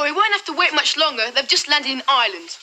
Oh, we won't have to wait much longer. They've just landed in Ireland.